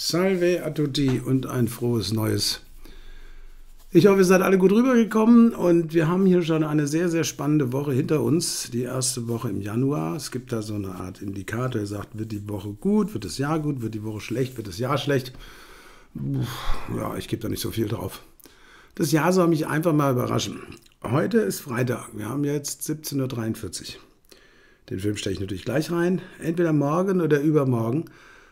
Salve a tutti und ein frohes Neues. Ich hoffe, ihr seid alle gut rübergekommen und wir haben hier schon eine sehr, sehr spannende Woche hinter uns. Die erste Woche im Januar. Es gibt da so eine Art Indikator, der sagt, wird die Woche gut, wird das Jahr gut, wird die Woche schlecht, wird das Jahr schlecht. Ja, ich gebe da nicht so viel drauf. Das Jahr soll mich einfach mal überraschen. Heute ist Freitag. Wir haben jetzt 17.43 Uhr. Den Film stelle ich natürlich gleich rein. Entweder morgen oder übermorgen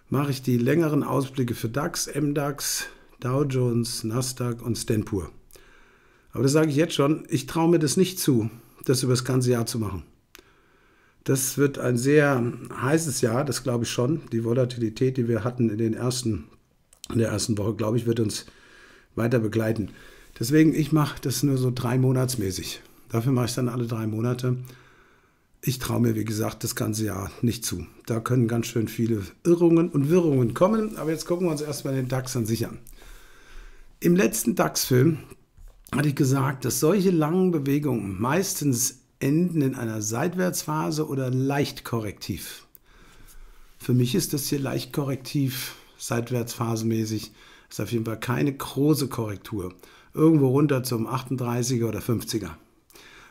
mache ich die längeren Ausblicke für DAX, MDAX, Dow Jones, Nasdaq und Stanpur. Aber das sage ich jetzt schon, ich traue mir das nicht zu, das über das ganze Jahr zu machen. Das wird ein sehr heißes Jahr, das glaube ich schon. Die Volatilität, die wir hatten in, den ersten, in der ersten Woche, glaube ich, wird uns weiter begleiten. Deswegen, ich mache das nur so drei monatsmäßig. Dafür mache ich dann alle drei Monate. Ich traue mir, wie gesagt, das ganze Jahr nicht zu. Da können ganz schön viele Irrungen und Wirrungen kommen. Aber jetzt gucken wir uns erstmal den DAX an sich an. Im letzten DAX-Film hatte ich gesagt, dass solche langen Bewegungen meistens enden in einer Seitwärtsphase oder leicht korrektiv. Für mich ist das hier leicht korrektiv, seitwärtsphasenmäßig. Ist auf jeden Fall keine große Korrektur. Irgendwo runter zum 38er oder 50er.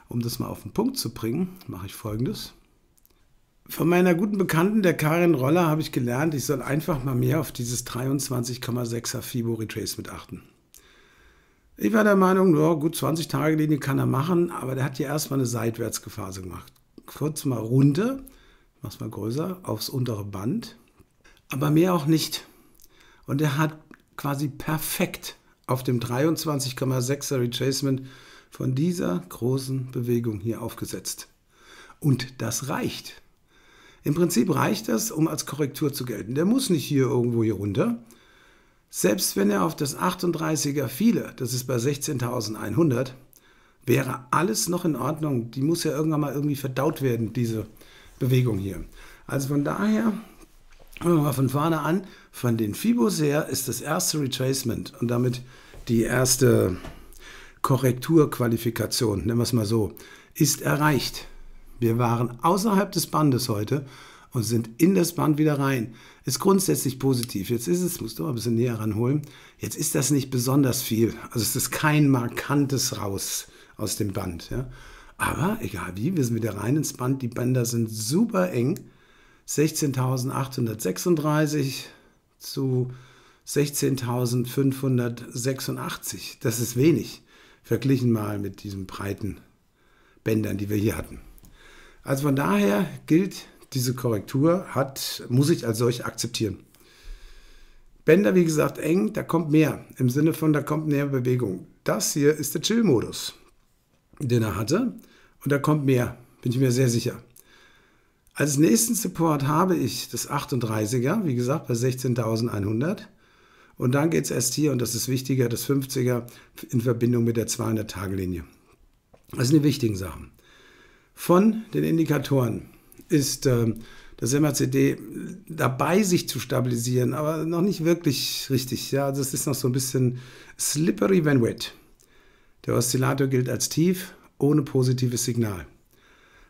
Um das mal auf den Punkt zu bringen, mache ich folgendes. Von meiner guten Bekannten, der Karin Roller, habe ich gelernt, ich soll einfach mal mehr auf dieses 23,6er Fibo Retracement achten. Ich war der Meinung, ja, gut, 20 Tage Linie kann er machen, aber der hat hier erstmal eine Seitwärtsphase gemacht. Kurz mal runter, mach's mal größer, aufs untere Band, aber mehr auch nicht. Und er hat quasi perfekt auf dem 23,6er Retracement von dieser großen Bewegung hier aufgesetzt. Und das reicht. Im Prinzip reicht das, um als Korrektur zu gelten. Der muss nicht hier irgendwo hier runter. Selbst wenn er auf das 38er fiele, das ist bei 16.100, wäre alles noch in Ordnung. Die muss ja irgendwann mal irgendwie verdaut werden, diese Bewegung hier. Also von daher, fangen wir mal von vorne an, von den Fibos her ist das erste Retracement und damit die erste Korrekturqualifikation, nennen wir es mal so, ist erreicht. Wir waren außerhalb des Bandes heute und sind in das Band wieder rein. Ist grundsätzlich positiv. Jetzt ist es, musst du mal ein bisschen näher ranholen, jetzt ist das nicht besonders viel. Also es ist kein markantes Raus aus dem Band. Ja. Aber egal wie, wir sind wieder rein ins Band. Die Bänder sind super eng. 16.836 zu 16.586. Das ist wenig verglichen mal mit diesen breiten Bändern, die wir hier hatten. Also von daher gilt, diese Korrektur hat, muss ich als solch akzeptieren. Bänder, wie gesagt, eng, da kommt mehr. Im Sinne von, da kommt mehr Bewegung. Das hier ist der Chill-Modus, den er hatte. Und da kommt mehr, bin ich mir sehr sicher. Als nächsten Support habe ich das 38er, wie gesagt, bei 16.100. Und dann geht es erst hier, und das ist wichtiger, das 50er in Verbindung mit der 200-Tage-Linie. Das sind die wichtigen Sachen. Von den Indikatoren ist äh, das MACD dabei, sich zu stabilisieren, aber noch nicht wirklich richtig. Ja, das ist noch so ein bisschen slippery when wet. Der Oszillator gilt als tief, ohne positives Signal.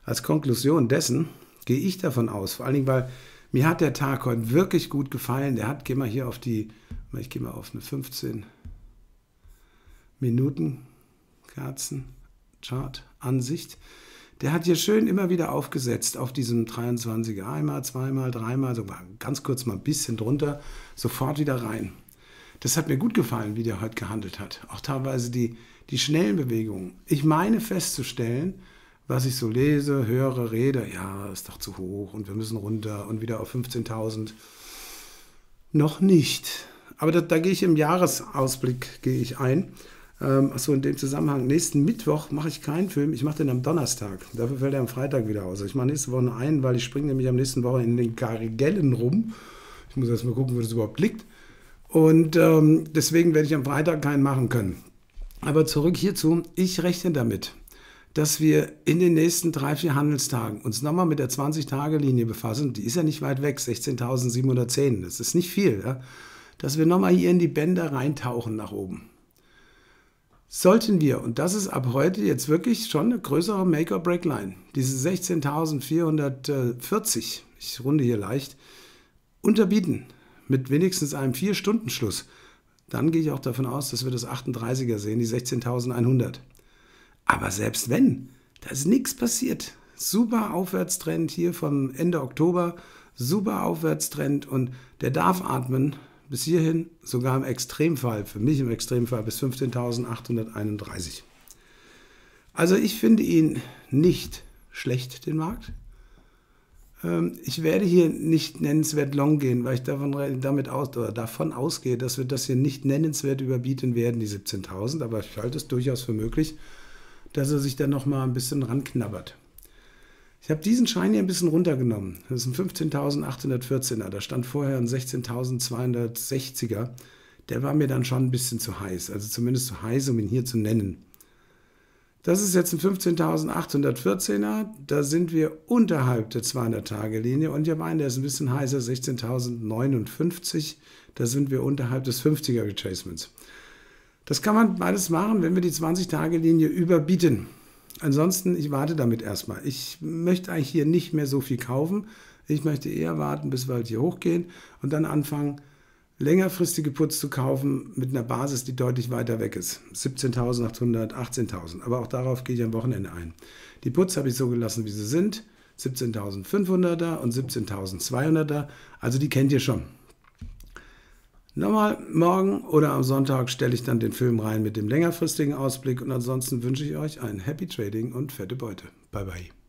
Als Konklusion dessen gehe ich davon aus, vor allen Dingen, weil mir hat der Tag heute wirklich gut gefallen. Der hat, geh mal hier auf die, ich gehe mal auf eine 15 Minuten Kerzenchart Ansicht. Der hat hier schön immer wieder aufgesetzt auf diesem 23er. Einmal, zweimal, dreimal, sogar ganz kurz mal ein bisschen drunter, sofort wieder rein. Das hat mir gut gefallen, wie der heute gehandelt hat. Auch teilweise die, die schnellen Bewegungen. Ich meine festzustellen, was ich so lese, höre, rede, ja, ist doch zu hoch und wir müssen runter und wieder auf 15.000. Noch nicht. Aber da, da, gehe ich im Jahresausblick gehe ich ein. Ähm, achso, in dem Zusammenhang, nächsten Mittwoch mache ich keinen Film, ich mache den am Donnerstag. Dafür fällt er am Freitag wieder aus. Ich mache nächste Woche einen, weil ich springe nämlich am nächsten Woche in den Garigellen rum. Ich muss erst mal gucken, wo das überhaupt liegt. Und ähm, deswegen werde ich am Freitag keinen machen können. Aber zurück hierzu, ich rechne damit, dass wir in den nächsten drei, vier Handelstagen uns nochmal mit der 20-Tage-Linie befassen. Die ist ja nicht weit weg, 16.710. Das ist nicht viel. Ja? Dass wir nochmal hier in die Bänder reintauchen nach oben. Sollten wir, und das ist ab heute jetzt wirklich schon eine größere Make-or-Break-Line, diese 16.440, ich runde hier leicht, unterbieten mit wenigstens einem 4-Stunden-Schluss, dann gehe ich auch davon aus, dass wir das 38er sehen, die 16.100. Aber selbst wenn, da ist nichts passiert. Super Aufwärtstrend hier vom Ende Oktober, super Aufwärtstrend und der darf atmen bis hierhin, sogar im Extremfall, für mich im Extremfall bis 15.831. Also ich finde ihn nicht schlecht, den Markt. Ähm, ich werde hier nicht nennenswert long gehen, weil ich davon, damit aus, oder davon ausgehe, dass wir das hier nicht nennenswert überbieten werden, die 17.000. Aber ich halte es durchaus für möglich, dass er sich dann nochmal ein bisschen ranknabbert. Ich habe diesen Schein hier ein bisschen runtergenommen. Das ist ein 15.814er. Da stand vorher ein 16.260er. Der war mir dann schon ein bisschen zu heiß. Also zumindest zu heiß, um ihn hier zu nennen. Das ist jetzt ein 15.814er. Da sind wir unterhalb der 200-Tage-Linie. Und ihr meint, der ist ein bisschen heißer, 16.059. Da sind wir unterhalb des 50er Retracements. Das kann man beides machen, wenn wir die 20-Tage-Linie überbieten. Ansonsten, ich warte damit erstmal. Ich möchte eigentlich hier nicht mehr so viel kaufen. Ich möchte eher warten, bis wir halt hier hochgehen und dann anfangen, längerfristige Putz zu kaufen mit einer Basis, die deutlich weiter weg ist. 17.800, 18.000. Aber auch darauf gehe ich am Wochenende ein. Die Putz habe ich so gelassen, wie sie sind. 17.500er und 17.200er. Also die kennt ihr schon. Nochmal morgen oder am Sonntag stelle ich dann den Film rein mit dem längerfristigen Ausblick und ansonsten wünsche ich euch ein Happy Trading und fette Beute. Bye bye.